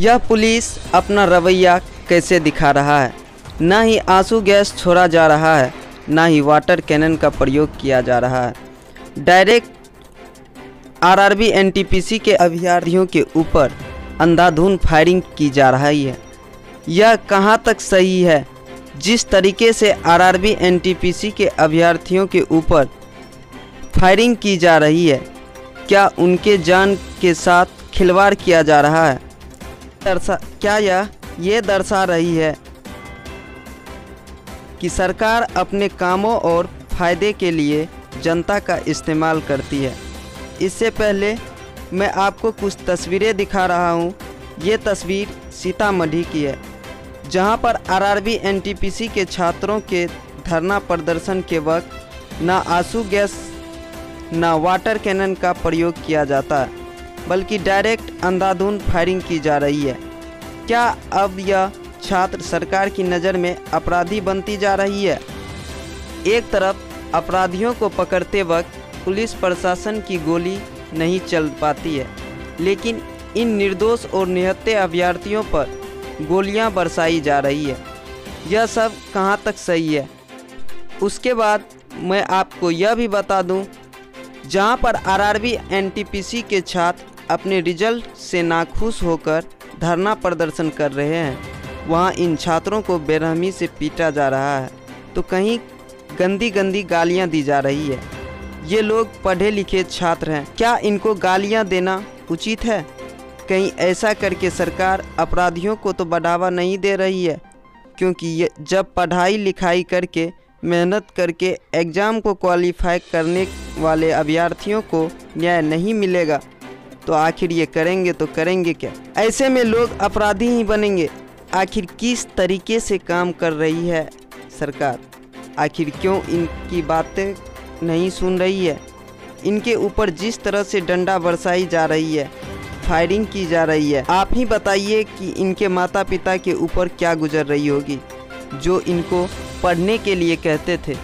यह पुलिस अपना रवैया कैसे दिखा रहा है? ना ही आँसू गैस छोड़ा जा रहा है, ना ही वाटर कैनन का प्रयोग किया जा रहा है। डायरेक्ट आरआरबी एनटीपीसी के अभ्यर्थियों के ऊपर अंधाधुन फायरिंग की जा रही है। यह कहाँ तक सही है? जिस तरीके से आरआरबी एनटीपीसी के अभ्यर्थियों के ऊपर फायरिंग की जा रही है, क्या उनके जान के साथ खिलवाड़ किया जा रहा है? दर्शा, क्या यह, ये दर्शा रही है कि सरकार अपने कामों और फ़ायदे के लिए जनता का इस्तेमाल करती है। इससे पहले मैं आपको कुछ तस्वीरें दिखा रहा हूँ। ये तस्वीर सीतामढ़ी की है, जहाँ पर आरआरबी एनटीपीसी के छात्रों के धरना प्रदर्शन के वक्त ना आँसू गैस, ना वाटर कैनन का प्रयोग किया जाता है। बल्कि डायरेक्ट अंधाधुन फायरिंग की जा रही है। क्या अब यह छात्र सरकार की नज़र में अपराधी बनती जा रही है? एक तरफ़, अपराधियों को पकड़ते वक्त पुलिस प्रशासन की गोली नहीं चल पाती है, लेकिन इन निर्दोष और निहत्ते अभ्यर्थियों पर गोलियाँ बरसाई जा रही है। यह सब कहाँ तक सही है? उसके बाद मैं आपको यह भी बता दूँ, जहाँ पर आरआरबी एनटीपीसी के छात्र अपने रिज़ल्ट से नाखुश होकर धरना प्रदर्शन कर रहे हैं। वहाँ इन छात्रों को बेरहमी से पीटा जा रहा है। तो कहीं गंदी गंदी गालियाँ दी जा रही है। ये लोग पढ़े लिखे छात्र हैं। क्या इनको गालियाँ देना उचित है? कहीं ऐसा करके सरकार अपराधियों को तो बढ़ावा नहीं दे रही है। क्योंकि ये जब पढ़ाई लिखाई करके, मेहनत करके, एग्ज़ाम को क्वालिफाई करने वाले अभ्यर्थियों को न्याय नहीं मिलेगा। तो आखिर ये करेंगे तो करेंगे क्या? ऐसे में लोग अपराधी ही बनेंगे। आखिर किस तरीके से काम कर रही है सरकार? आखिर क्यों इनकी बातें नहीं सुन रही है? इनके ऊपर जिस तरह से डंडा बरसाई जा रही है, फायरिंग की जा रही है, आप ही बताइए कि इनके माता पिता के ऊपर क्या गुजर रही होगी, जो इनको पढ़ने के लिए कहते थे,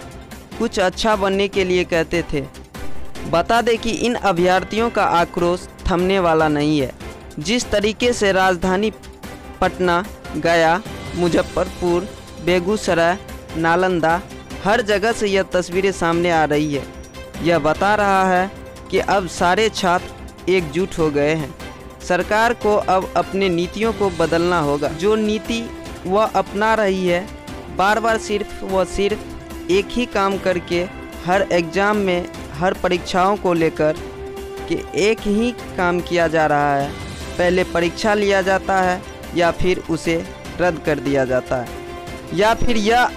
कुछ अच्छा बनने के लिए कहते थे। बता दें कि इन अभ्यर्थियों का आक्रोश थमने वाला नहीं है। जिस तरीके से राजधानी पटना, गया, मुजफ्फरपुर, बेगूसराय, नालंदा, हर जगह से यह तस्वीरें सामने आ रही है। यह बता रहा है कि अब सारे छात्र एकजुट हो गए हैं। सरकार को अब अपने नीतियों को बदलना होगा। जो नीति वह अपना रही है बार बार सिर्फ़ व सिर्फ़ एक ही काम करके हर एग्ज़ाम में हर परीक्षाओं को लेकर कि एक ही काम किया जा रहा है। पहले परीक्षा लिया जाता है या फिर उसे रद्द कर दिया जाता है, या फिर यह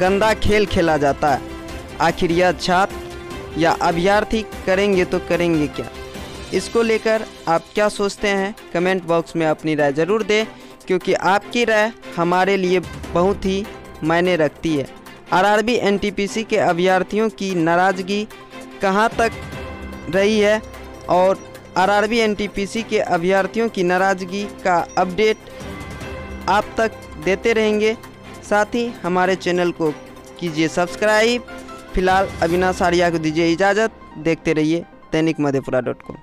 गंदा खेल खेला जाता है। आखिर यह छात्र या अभ्यर्थी करेंगे तो करेंगे क्या? इसको लेकर आप क्या सोचते हैं? कमेंट बॉक्स में अपनी राय ज़रूर दें, क्योंकि आपकी राय हमारे लिए बहुत ही मायने रखती है। आरआरबी एनटीपीसी के अभ्यर्थियों की नाराज़गी कहाँ तक रही है? और आरआरबी एनटीपीसी के अभ्यर्थियों की नाराज़गी का अपडेट आप तक देते रहेंगे। साथ ही हमारे चैनल को कीजिए सब्सक्राइब। फ़िलहाल अविनाश आर्या को दीजिए इजाज़त। देखते रहिए दैनिक मधेपुरा डॉट कॉम।